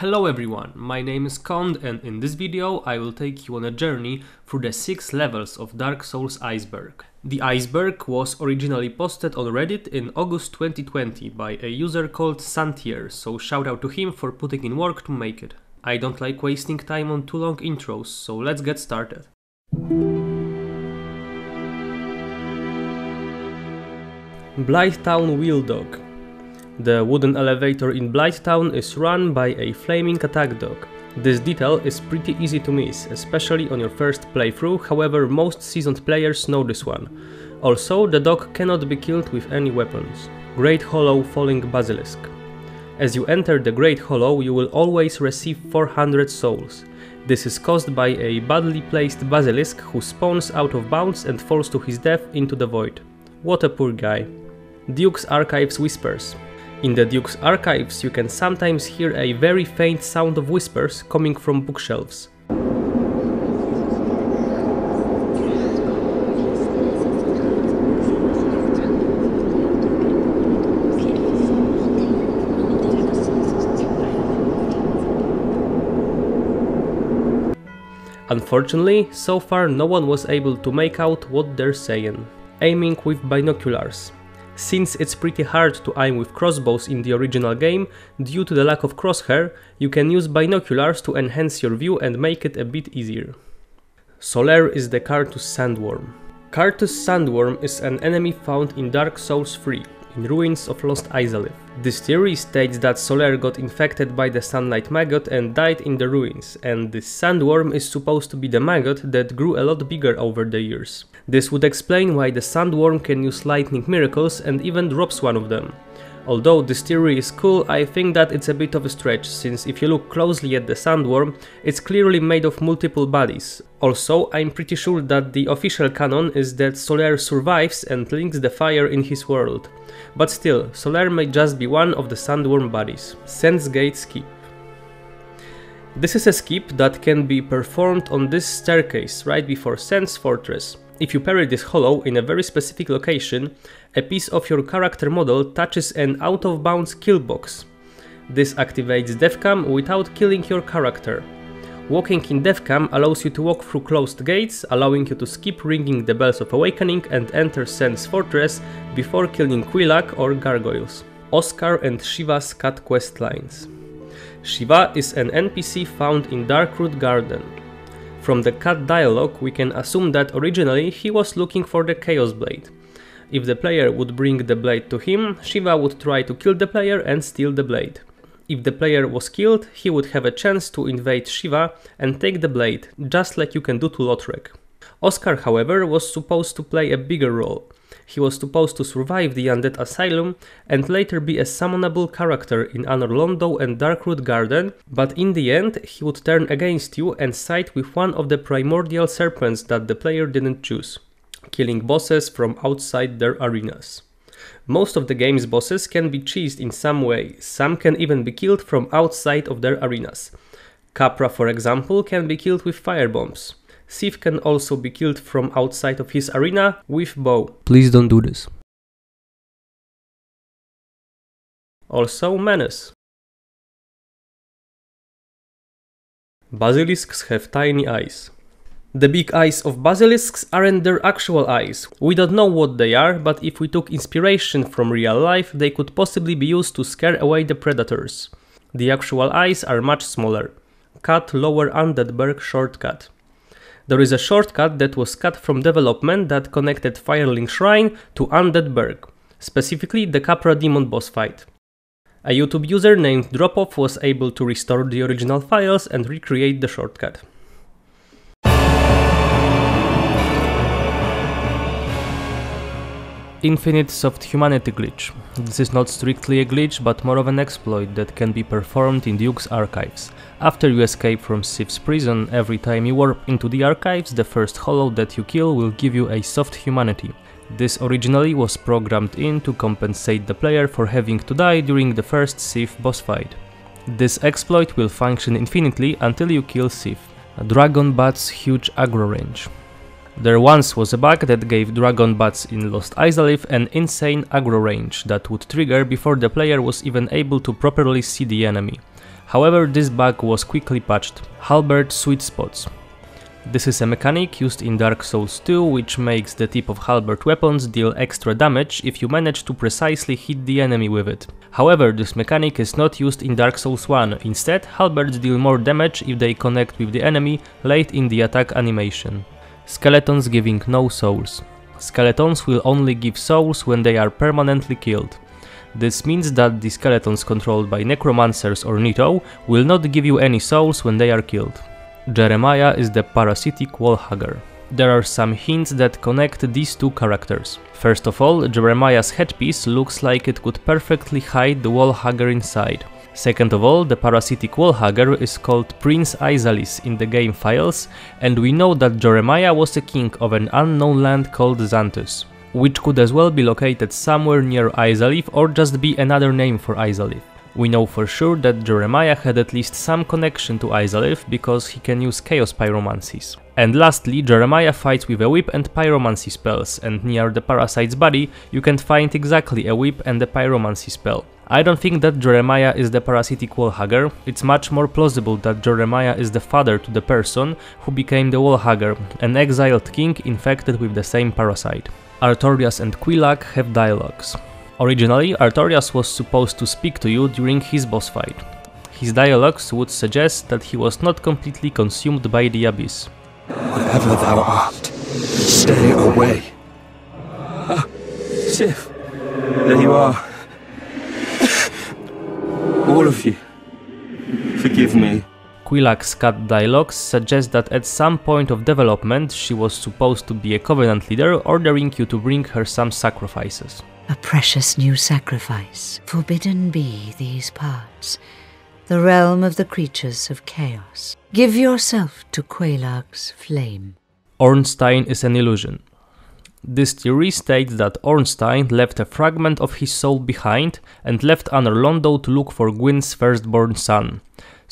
Hello everyone, my name is Kond and in this video I will take you on a journey through the 6 levels of Dark Souls Iceberg. The Iceberg was originally posted on Reddit in August 2020 by a user called Santier, so shout out to him for putting in work to make it. I don't like wasting time on too long intros, so let's get started. Blighttown Wheel Dog the wooden elevator in Blighttown is run by a flaming attack dog. This detail is pretty easy to miss, especially on your first playthrough, however most seasoned players know this one. Also, the dog cannot be killed with any weapons. Great Hollow Falling Basilisk. As you enter the Great Hollow, you will always receive 400 souls. This is caused by a badly placed basilisk who spawns out of bounds and falls to his death into the void. What a poor guy. Duke's Archives Whispers. In the Duke's archives, you can sometimes hear a very faint sound of whispers coming from bookshelves. Unfortunately, so far no one was able to make out what they're saying. Aiming with binoculars. Since it's pretty hard to aim with crossbows in the original game, due to the lack of crosshair, you can use binoculars to enhance your view and make it a bit easier. Solaire is the Carthus Sandworm. Carthus Sandworm is an enemy found in Dark Souls 3, in ruins of Lost Izalith. This theory states that Solaire got infected by the Sunlight Maggot and died in the ruins, and this sandworm is supposed to be the maggot that grew a lot bigger over the years. This would explain why the sandworm can use lightning miracles and even drops one of them. Although this theory is cool, I think that it's a bit of a stretch, since if you look closely at the sandworm, it's clearly made of multiple bodies. Also, I'm pretty sure that the official canon is that Solaire survives and links the fire in his world. But still, Solaire may just be one of the sandworm bodies. Sen's Gate Skip This is a skip that can be performed on this staircase right before Sen's Fortress. If you parry this hollow in a very specific location, a piece of your character model touches an out of bounds kill box. This activates Deathcam without killing your character. Walking in Deathcam allows you to walk through closed gates, allowing you to skip ringing the bells of awakening and enter Sen's Fortress before killing Quelaag or gargoyles. Oscar and Shiva's cat quest lines. Shiva is an NPC found in Darkroot Garden. From the cut dialogue, we can assume that originally he was looking for the Chaos Blade. If the player would bring the blade to him, Shiva would try to kill the player and steal the blade. If the player was killed, he would have a chance to invade Shiva and take the blade, just like you can do to Lautrec. Oscar, however, was supposed to play a bigger role. He was supposed to survive the Undead Asylum and later be a summonable character in Anor Londo and Darkroot Garden, but in the end he would turn against you and side with one of the primordial serpents that the player didn't choose, killing bosses from outside their arenas. Most of the game's bosses can be cheesed in some way, some can even be killed from outside of their arenas. Capra, for example, can be killed with firebombs. Sif can also be killed from outside of his arena with bow. Please don't do this. Also Menace. Basilisks have tiny eyes. The big eyes of basilisks aren't their actual eyes. We don't know what they are, but if we took inspiration from real life, they could possibly be used to scare away the predators. The actual eyes are much smaller. Cut Lower Undeadburg shortcut. There is a shortcut that was cut from development that connected Firelink Shrine to Undead Burg, specifically the Capra Demon boss fight. A YouTube user named Dropoff was able to restore the original files and recreate the shortcut. Infinite Soft Humanity glitch. This is not strictly a glitch, but more of an exploit that can be performed in Duke's archives. After you escape from Sif's prison, every time you warp into the archives, the first hollow that you kill will give you a soft humanity. This originally was programmed in to compensate the player for having to die during the first Sif boss fight. This exploit will function infinitely until you kill Sif. Dragon Bat's huge aggro range. There once was a bug that gave Dragon Bats in Lost Izalith an insane aggro range that would trigger before the player was even able to properly see the enemy. However, this bug was quickly patched. Halberd Sweet Spots. This is a mechanic used in Dark Souls 2 which makes the tip of halberd weapons deal extra damage if you manage to precisely hit the enemy with it. However, this mechanic is not used in Dark Souls 1, instead halberds deal more damage if they connect with the enemy late in the attack animation. Skeletons giving no souls. Skeletons will only give souls when they are permanently killed. This means that the skeletons controlled by necromancers or Nito will not give you any souls when they are killed. Jeremiah is the parasitic wallhugger. There are some hints that connect these two characters. First of all, Jeremiah's headpiece looks like it could perfectly hide the wallhugger inside. Second of all, the parasitic wallhugger is called Prince Isalis in the game files, and we know that Jeremiah was a king of an unknown land called Xanthus which could as well be located somewhere near Izalith or just be another name for Izalith. We know for sure that Jeremiah had at least some connection to Izalith because he can use Chaos Pyromancies. And lastly, Jeremiah fights with a whip and pyromancy spells, and near the parasite's body you can find exactly a whip and a pyromancy spell. I don't think that Jeremiah is the parasitic wallhugger, it's much more plausible that Jeremiah is the father to the person who became the wallhugger, an exiled king infected with the same parasite. Artorias and Quelaag have dialogues. Originally, Artorias was supposed to speak to you during his boss fight. His dialogues would suggest that he was not completely consumed by the abyss. Whatever thou art, stay away. Ah, Sif, there you are. All of you, forgive me. Quelaag's cut dialogues suggest that at some point of development she was supposed to be a Covenant leader ordering you to bring her some sacrifices. A precious new sacrifice, forbidden be these parts, the realm of the creatures of chaos. Give yourself to Quelaag's flame. Ornstein is an illusion. This theory states that Ornstein left a fragment of his soul behind and left Anor Londo to look for Gwyn's firstborn son.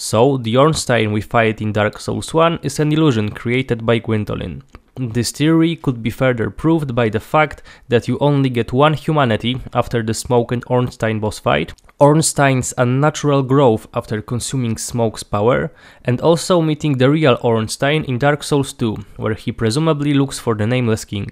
So, the Ornstein we fight in Dark Souls 1 is an illusion created by Gwyndolin. This theory could be further proved by the fact that you only get one humanity after the Smough and Ornstein boss fight, Ornstein's unnatural growth after consuming Smough's power, and also meeting the real Ornstein in Dark Souls 2, where he presumably looks for the Nameless King.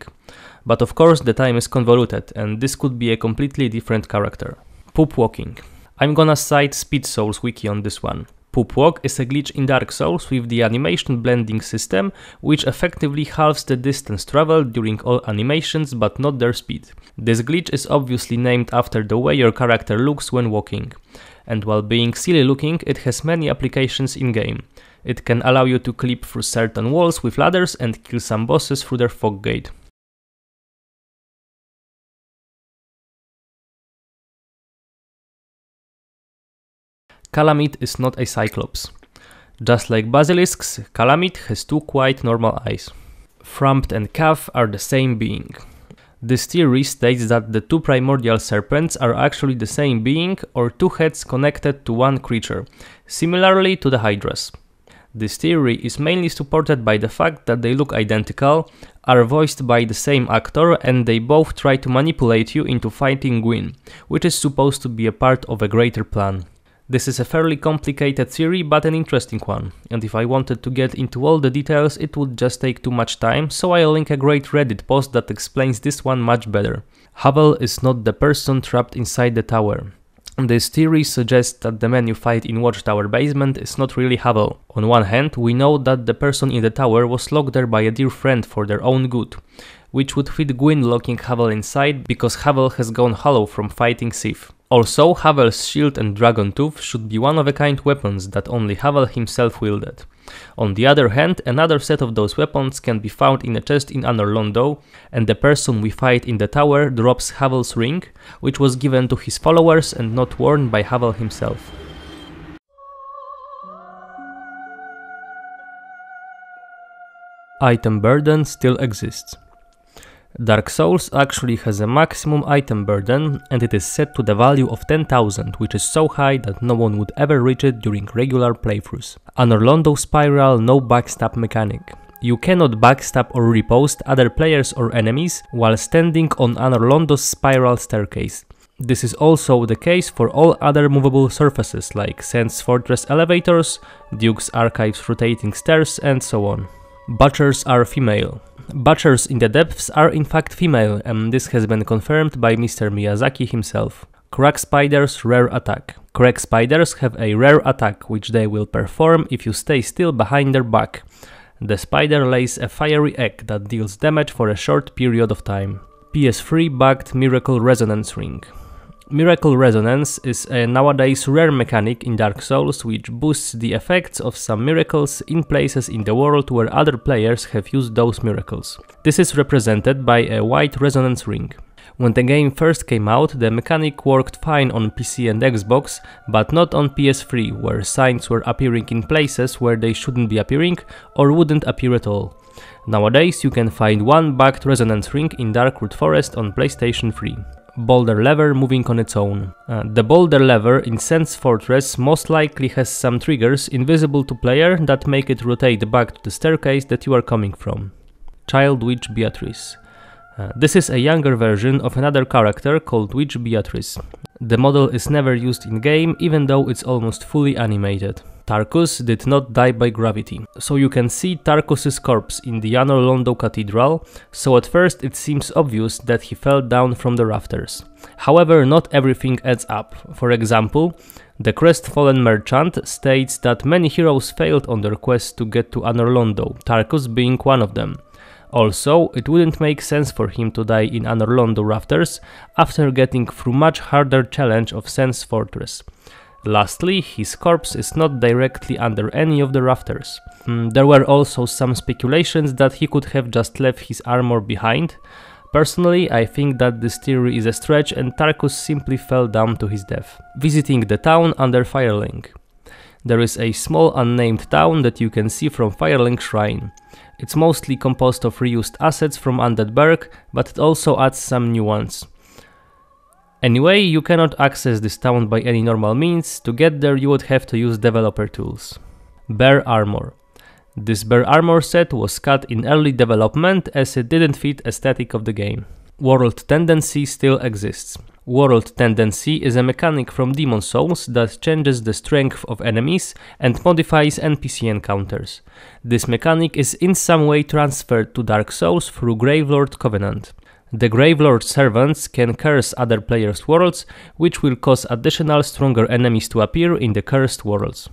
But of course the time is convoluted, and this could be a completely different character. Poop walking. I'm gonna cite Speed Souls wiki on this one. Poop walk is a glitch in Dark Souls with the animation blending system, which effectively halves the distance traveled during all animations but not their speed. This glitch is obviously named after the way your character looks when walking. And while being silly looking, it has many applications in game. It can allow you to clip through certain walls with ladders and kill some bosses through their fog gate. Kalameet is not a cyclops. Just like basilisks, Kalameet has two quite normal eyes. Frampt and Kaathe are the same being. This theory states that the two primordial serpents are actually the same being or two heads connected to one creature, similarly to the Hydras. This theory is mainly supported by the fact that they look identical, are voiced by the same actor, and they both try to manipulate you into fighting Gwyn, which is supposed to be a part of a greater plan. This is a fairly complicated theory, but an interesting one, and if I wanted to get into all the details it would just take too much time, so I'll link a great Reddit post that explains this one much better. Havel is not the person trapped inside the tower. This theory suggests that the man you fight in Watchtower basement is not really Havel. On one hand, we know that the person in the tower was locked there by a dear friend for their own good, which would fit Gwyn locking Havel inside because Havel has gone hollow from fighting Sif. Also, Havel's shield and dragon tooth should be one-of-a-kind weapons that only Havel himself wielded. On the other hand, another set of those weapons can be found in a chest in Anor Londo, and the person we fight in the tower drops Havel's ring, which was given to his followers and not worn by Havel himself. Item burden still exists. Dark Souls actually has a maximum item burden and it is set to the value of 10,000 which is so high that no one would ever reach it during regular playthroughs. Anor Londo Spiral no backstab mechanic. You cannot backstab or riposte other players or enemies while standing on Anor Londo's spiral staircase. This is also the case for all other movable surfaces like Sen's Fortress elevators, Duke's Archives rotating stairs and so on. Butchers are female. Butchers in the depths are in fact female and this has been confirmed by Mr. Miyazaki himself. Crag spiders rare attack. Crag spiders have a rare attack which they will perform if you stay still behind their back. The spider lays a fiery egg that deals damage for a short period of time. PS3 backed Miracle Resonance Ring. Miracle Resonance is a nowadays rare mechanic in Dark Souls which boosts the effects of some miracles in places in the world where other players have used those miracles. This is represented by a white resonance ring. When the game first came out, the mechanic worked fine on PC and Xbox, but not on PS3, where signs were appearing in places where they shouldn't be appearing or wouldn't appear at all. Nowadays you can find one bugged resonance ring in Darkroot Forest on PlayStation 3 boulder lever moving on its own. Uh, the boulder lever in Sen's Fortress most likely has some triggers invisible to player that make it rotate back to the staircase that you are coming from. Child Witch Beatrice. Uh, this is a younger version of another character called Witch Beatrice. The model is never used in game even though it's almost fully animated. Tarkus did not die by gravity, so you can see Tarkus's corpse in the Anor Londo Cathedral, so at first it seems obvious that he fell down from the rafters. However, not everything adds up. For example, the crestfallen merchant states that many heroes failed on their quest to get to Anor Londo, Tarkus being one of them. Also, it wouldn't make sense for him to die in Anor Londo rafters after getting through much harder challenge of Sen's Fortress. Lastly, his corpse is not directly under any of the rafters. Mm, there were also some speculations that he could have just left his armor behind. Personally, I think that this theory is a stretch and Tarkus simply fell down to his death. Visiting the town under Firelink. There is a small unnamed town that you can see from Firelink Shrine. It's mostly composed of reused assets from Undead Burg, but it also adds some new ones. Anyway, you cannot access this town by any normal means, to get there you would have to use developer tools. Bear Armor. This Bear Armor set was cut in early development as it didn't fit the aesthetic of the game. World Tendency still exists. World Tendency is a mechanic from Demon Souls that changes the strength of enemies and modifies NPC encounters. This mechanic is in some way transferred to Dark Souls through Gravelord Covenant. The Gravelord servants can curse other players' worlds, which will cause additional stronger enemies to appear in the cursed worlds.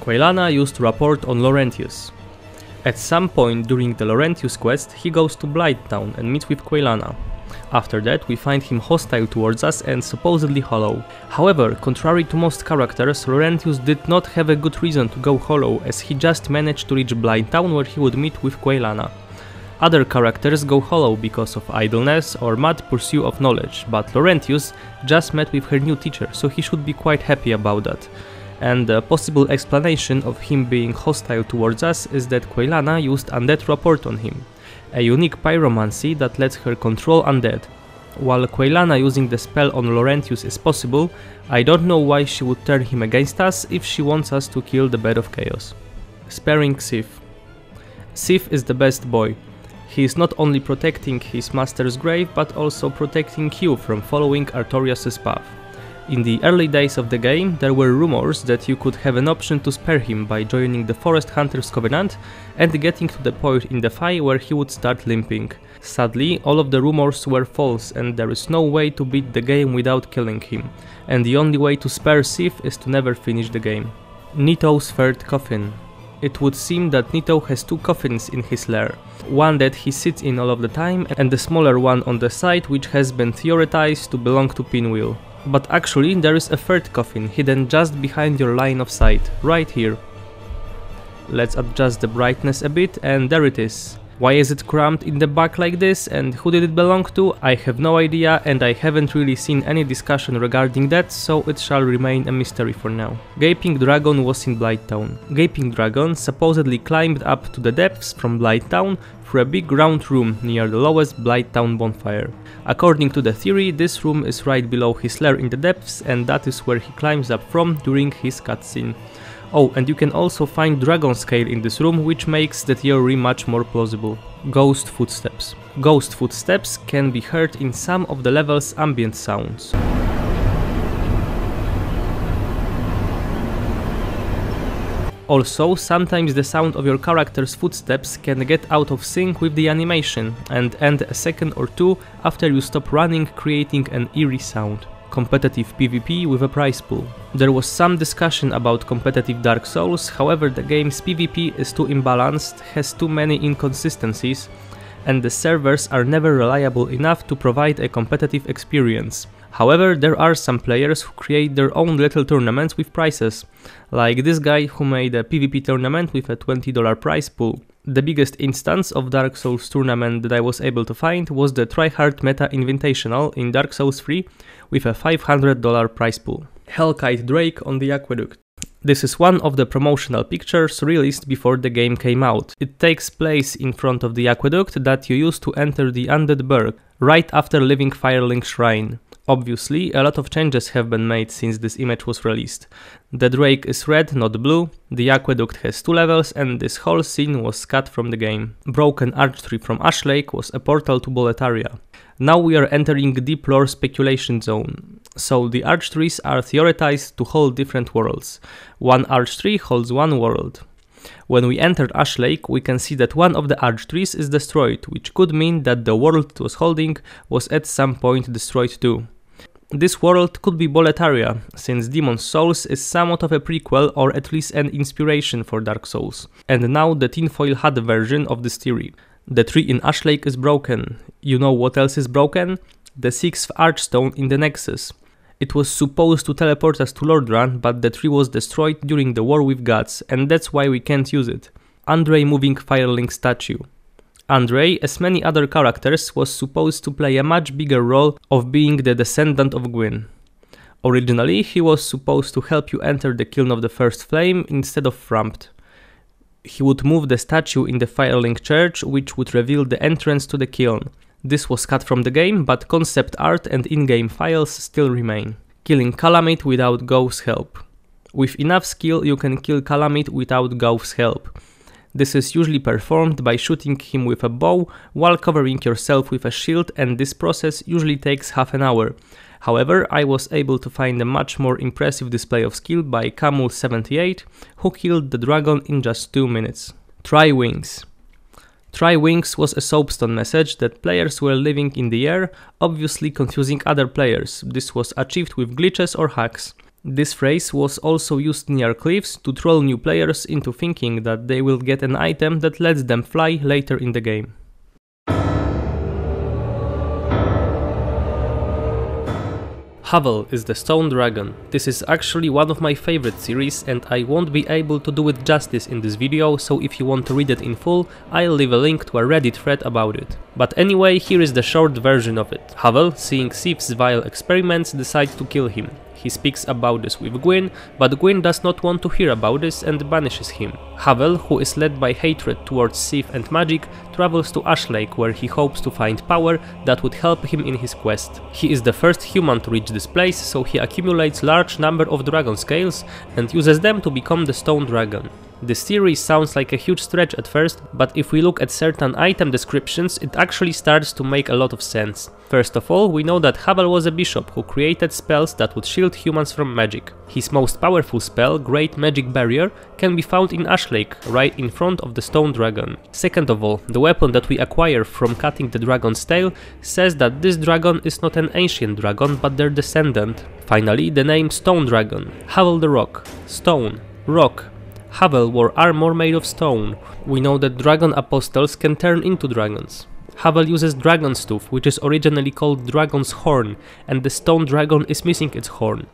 Quelana used to report on Laurentius. At some point during the Laurentius quest, he goes to Blighttown and meets with Quelana. After that, we find him hostile towards us and supposedly hollow. However, contrary to most characters, Laurentius did not have a good reason to go hollow as he just managed to reach Blighttown where he would meet with Quelana. Other characters go hollow because of idleness or mad pursuit of knowledge, but Laurentius just met with her new teacher, so he should be quite happy about that. And a possible explanation of him being hostile towards us is that Quelana used undead rapport on him a unique pyromancy that lets her control undead. While Quelana using the spell on Laurentius is possible, I don't know why she would turn him against us if she wants us to kill the Bed of Chaos. Sparing Sif. Sif is the best boy. He is not only protecting his master's grave but also protecting you from following Artorias' path. In the early days of the game, there were rumors that you could have an option to spare him by joining the Forest Hunters Covenant and getting to the point in the fight where he would start limping. Sadly, all of the rumors were false and there is no way to beat the game without killing him, and the only way to spare Sif is to never finish the game. Nito's third coffin. It would seem that Nito has two coffins in his lair, one that he sits in all of the time and the smaller one on the side which has been theorized to belong to Pinwheel. But actually there is a third coffin hidden just behind your line of sight, right here. Let's adjust the brightness a bit and there it is. Why is it cramped in the back like this and who did it belong to? I have no idea and I haven't really seen any discussion regarding that, so it shall remain a mystery for now. Gaping Dragon was in Blighttown. Gaping Dragon supposedly climbed up to the depths from Blighttown a big round room near the lowest Blighttown bonfire. According to the theory, this room is right below his lair in the depths and that is where he climbs up from during his cutscene. Oh, and you can also find dragon scale in this room, which makes the theory much more plausible. Ghost footsteps. Ghost footsteps can be heard in some of the level's ambient sounds. Also, sometimes the sound of your character's footsteps can get out of sync with the animation and end a second or two after you stop running, creating an eerie sound. Competitive PvP with a prize pool. There was some discussion about competitive Dark Souls, however the game's PvP is too imbalanced, has too many inconsistencies, and the servers are never reliable enough to provide a competitive experience. However, there are some players who create their own little tournaments with prizes, like this guy who made a PvP tournament with a $20 prize pool. The biggest instance of Dark Souls tournament that I was able to find was the Tryhard Meta Invitational in Dark Souls 3 with a $500 prize pool. Hellkite Drake on the Aqueduct. This is one of the promotional pictures released before the game came out. It takes place in front of the aqueduct that you use to enter the Undead Burg, right after leaving Firelink Shrine. Obviously, a lot of changes have been made since this image was released. The Drake is red, not blue, the aqueduct has two levels, and this whole scene was cut from the game. Broken Archtree from Ash Lake was a portal to Boletaria. Now we are entering deep lore speculation zone. So the arch trees are theorized to hold different worlds. One arch tree holds one world. When we entered Ashlake, we can see that one of the arch trees is destroyed, which could mean that the world it was holding was at some point destroyed too. This world could be Boletaria, since Demon's Souls is somewhat of a prequel or at least an inspiration for Dark Souls, and now the tinfoil hat version of this theory. The tree in Ashlake is broken. You know what else is broken? The sixth archstone in the Nexus. It was supposed to teleport us to Lordran, but the tree was destroyed during the war with gods, and that's why we can't use it. Andre moving Firelink statue. Andre, as many other characters, was supposed to play a much bigger role of being the descendant of Gwyn. Originally, he was supposed to help you enter the kiln of the First Flame instead of Frampt. He would move the statue in the Firelink church, which would reveal the entrance to the kiln. This was cut from the game, but concept art and in-game files still remain. Killing Kalameet without Gough's help. With enough skill, you can kill Kalameet without Gough's help. This is usually performed by shooting him with a bow while covering yourself with a shield and this process usually takes half an hour. However, I was able to find a much more impressive display of skill by Camul78, who killed the dragon in just 2 minutes. Try Wings. Try Wings was a soapstone message that players were living in the air, obviously confusing other players. This was achieved with glitches or hacks. This phrase was also used near cliffs to troll new players into thinking that they will get an item that lets them fly later in the game. Havel is the Stone Dragon. This is actually one of my favorite series and I won't be able to do it justice in this video, so if you want to read it in full, I'll leave a link to a Reddit thread about it. But anyway, here is the short version of it. Havel, seeing Sif's vile experiments, decides to kill him. He speaks about this with Gwyn, but Gwyn does not want to hear about this and banishes him. Havel, who is led by hatred towards Sif and magic, travels to Ashlake where he hopes to find power that would help him in his quest. He is the first human to reach this place, so he accumulates large number of dragon scales and uses them to become the stone dragon. This theory sounds like a huge stretch at first, but if we look at certain item descriptions, it actually starts to make a lot of sense. First of all, we know that Havel was a bishop who created spells that would shield humans from magic. His most powerful spell, Great Magic Barrier, can be found in Ashlake, right in front of the stone dragon. Second of all, the weapon that we acquire from cutting the dragon's tail says that this dragon is not an ancient dragon but their descendant. Finally, the name Stone Dragon, Havel the Rock, Stone, Rock, Havel wore armor made of stone. We know that dragon apostles can turn into dragons. Havel uses dragon's tooth, which is originally called dragon's horn, and the stone dragon is missing its horn.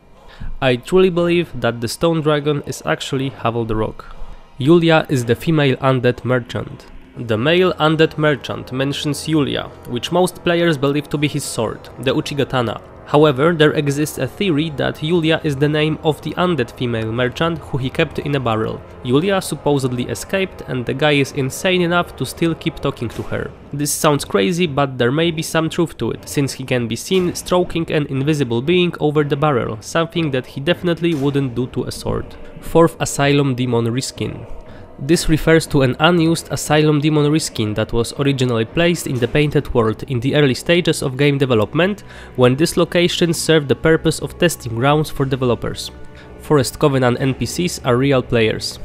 I truly believe that the stone dragon is actually Havel the Rock. Yulia is the female undead merchant. The male undead merchant mentions Yulia, which most players believe to be his sword, the Uchigatana. However, there exists a theory that Yulia is the name of the undead female merchant who he kept in a barrel. Yulia supposedly escaped and the guy is insane enough to still keep talking to her. This sounds crazy, but there may be some truth to it, since he can be seen stroking an invisible being over the barrel, something that he definitely wouldn't do to a sword. 4th Asylum Demon Reskin this refers to an unused Asylum Demon reskin that was originally placed in the Painted World in the early stages of game development, when this location served the purpose of testing grounds for developers. Forest Covenant NPCs are real players.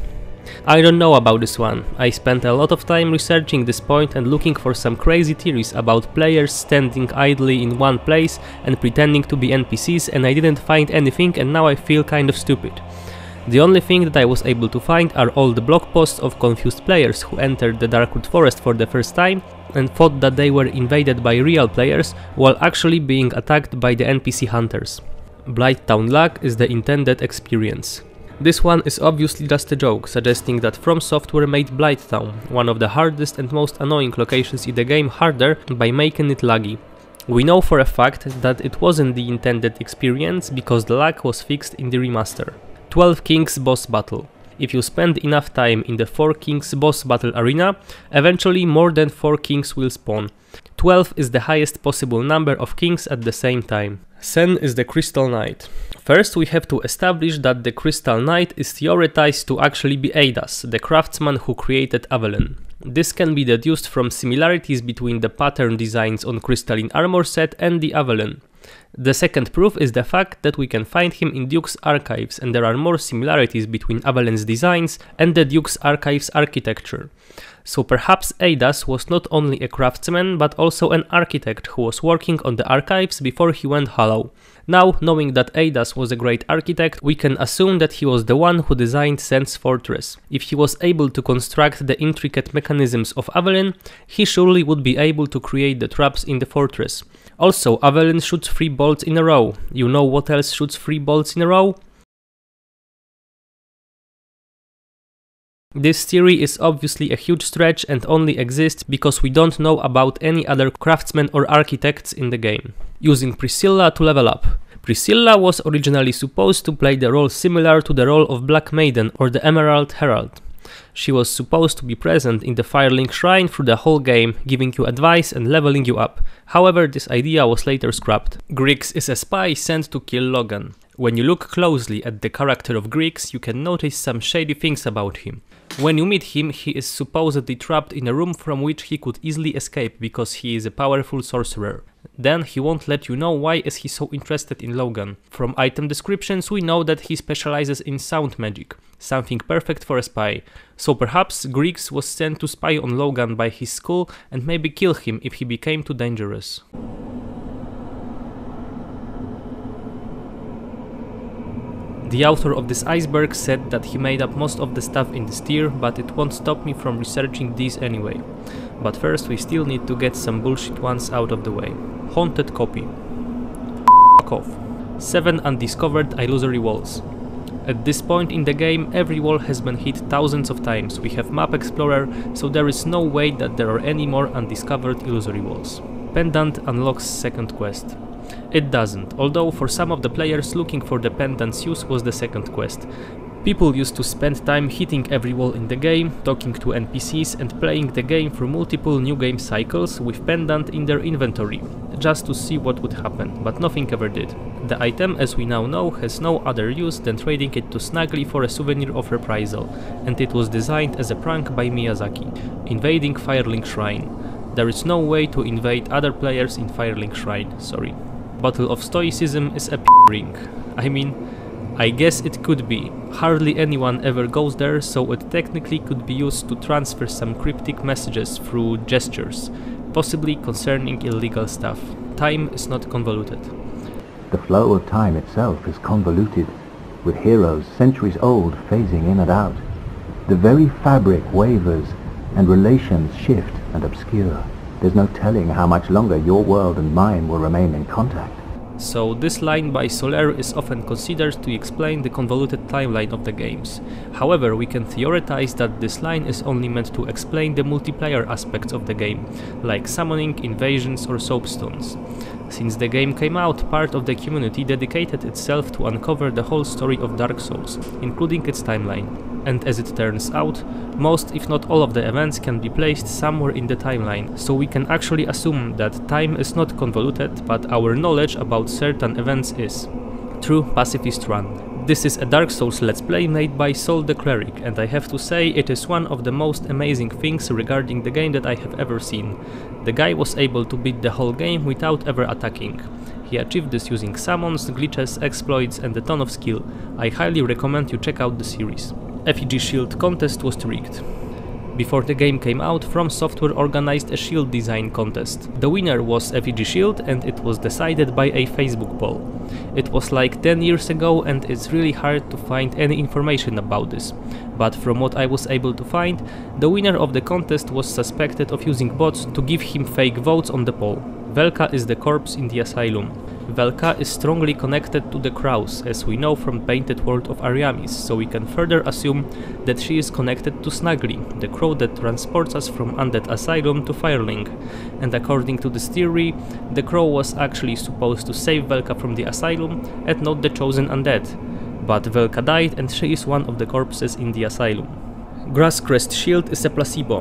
I don't know about this one. I spent a lot of time researching this point and looking for some crazy theories about players standing idly in one place and pretending to be NPCs and I didn't find anything and now I feel kind of stupid. The only thing that I was able to find are all the blog posts of confused players who entered the Darkroot Forest for the first time and thought that they were invaded by real players while actually being attacked by the NPC hunters. Blighttown Lag is the intended experience. This one is obviously just a joke, suggesting that From Software made Blighttown, one of the hardest and most annoying locations in the game harder by making it laggy. We know for a fact that it wasn't the intended experience because the lag was fixed in the remaster. 12 Kings boss battle. If you spend enough time in the 4 Kings boss battle arena, eventually more than 4 kings will spawn. 12 is the highest possible number of kings at the same time. Sen is the Crystal Knight. First we have to establish that the Crystal Knight is theorized to actually be Eidas, the craftsman who created Avelyn. This can be deduced from similarities between the pattern designs on Crystalline armor set and the Avelyn. The second proof is the fact that we can find him in Duke's archives and there are more similarities between Avelyn's designs and the Duke's archives architecture. So perhaps Eidas was not only a craftsman but also an architect who was working on the archives before he went hollow. Now, knowing that Eidas was a great architect, we can assume that he was the one who designed Sen's fortress. If he was able to construct the intricate mechanisms of Avelyn, he surely would be able to create the traps in the fortress. Also, Avelyn shoots 3 bolts in a row. You know what else shoots 3 bolts in a row? This theory is obviously a huge stretch and only exists because we don't know about any other craftsmen or architects in the game. Using Priscilla to level up. Priscilla was originally supposed to play the role similar to the role of Black Maiden or the Emerald Herald. She was supposed to be present in the Firelink Shrine through the whole game, giving you advice and leveling you up. However, this idea was later scrapped. Griggs is a spy sent to kill Logan. When you look closely at the character of Griggs, you can notice some shady things about him. When you meet him, he is supposedly trapped in a room from which he could easily escape because he is a powerful sorcerer. Then he won't let you know why is he so interested in Logan. From item descriptions we know that he specializes in sound magic, something perfect for a spy. So perhaps Griggs was sent to spy on Logan by his school and maybe kill him if he became too dangerous. The author of this iceberg said that he made up most of the stuff in this tier, but it won't stop me from researching these anyway. But first we still need to get some bullshit ones out of the way. Haunted copy. Off. 7 undiscovered illusory walls. At this point in the game, every wall has been hit thousands of times. We have Map Explorer, so there is no way that there are any more undiscovered illusory walls. Pendant unlocks second quest. It doesn't, although for some of the players looking for the pendant's use was the second quest. People used to spend time hitting every wall in the game, talking to NPCs and playing the game through multiple new game cycles with pendant in their inventory, just to see what would happen, but nothing ever did. The item, as we now know, has no other use than trading it to Snuggly for a souvenir of reprisal, and it was designed as a prank by Miyazaki, invading Firelink Shrine. There is no way to invade other players in Firelink Shrine, sorry. Battle of Stoicism is a ring. I mean, I guess it could be. Hardly anyone ever goes there, so it technically could be used to transfer some cryptic messages through gestures, possibly concerning illegal stuff. Time is not convoluted. The flow of time itself is convoluted, with heroes centuries old phasing in and out. The very fabric wavers, and relations shift and obscure. There's no telling how much longer your world and mine will remain in contact. so this line by Solaire is often considered to explain the convoluted timeline of the games. However, we can theorize that this line is only meant to explain the multiplayer aspects of the game, like summoning, invasions or soapstones. Since the game came out, part of the community dedicated itself to uncover the whole story of Dark Souls, including its timeline and as it turns out, most if not all of the events can be placed somewhere in the timeline, so we can actually assume that time is not convoluted, but our knowledge about certain events is. True Pacifist Run. This is a Dark Souls Let's Play made by Sol the Cleric, and I have to say it is one of the most amazing things regarding the game that I have ever seen. The guy was able to beat the whole game without ever attacking. He achieved this using summons, glitches, exploits and a ton of skill. I highly recommend you check out the series. Effigy Shield contest was rigged. Before the game came out, From Software organized a shield design contest. The winner was Effigy Shield and it was decided by a Facebook poll. It was like 10 years ago and it's really hard to find any information about this. But from what I was able to find, the winner of the contest was suspected of using bots to give him fake votes on the poll. Velka is the corpse in the asylum. Velka is strongly connected to the crows, as we know from Painted World of Ariamis, so we can further assume that she is connected to Snuggly, the crow that transports us from Undead Asylum to Firelink. And according to this theory, the crow was actually supposed to save Velka from the asylum and not the chosen undead. But Velka died and she is one of the corpses in the asylum. Grasscrest Shield is a placebo,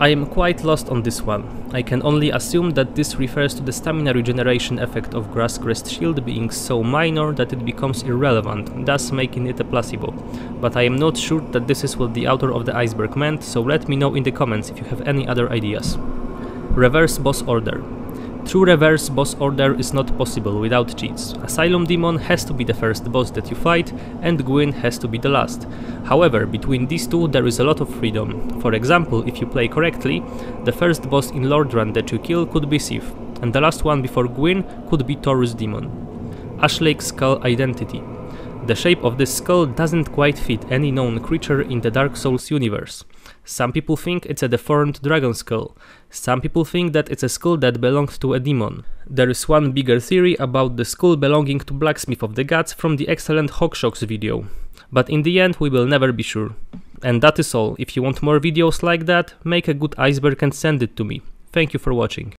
I am quite lost on this one. I can only assume that this refers to the stamina regeneration effect of Grass Crest Shield being so minor that it becomes irrelevant, thus making it a placebo. But I am not sure that this is what the author of the iceberg meant, so let me know in the comments if you have any other ideas. Reverse Boss Order True reverse boss order is not possible without cheats. Asylum Demon has to be the first boss that you fight, and Gwyn has to be the last. However, between these two there is a lot of freedom. For example, if you play correctly, the first boss in Lordran that you kill could be Sif, and the last one before Gwyn could be Taurus Demon. Ashlake Skull Identity the shape of this skull doesn't quite fit any known creature in the Dark Souls universe. Some people think it's a deformed dragon skull. Some people think that it's a skull that belonged to a demon. There is one bigger theory about the skull belonging to Blacksmith of the Gods from the excellent Hawkshocks video. But in the end we will never be sure. And that is all. If you want more videos like that, make a good iceberg and send it to me. Thank you for watching.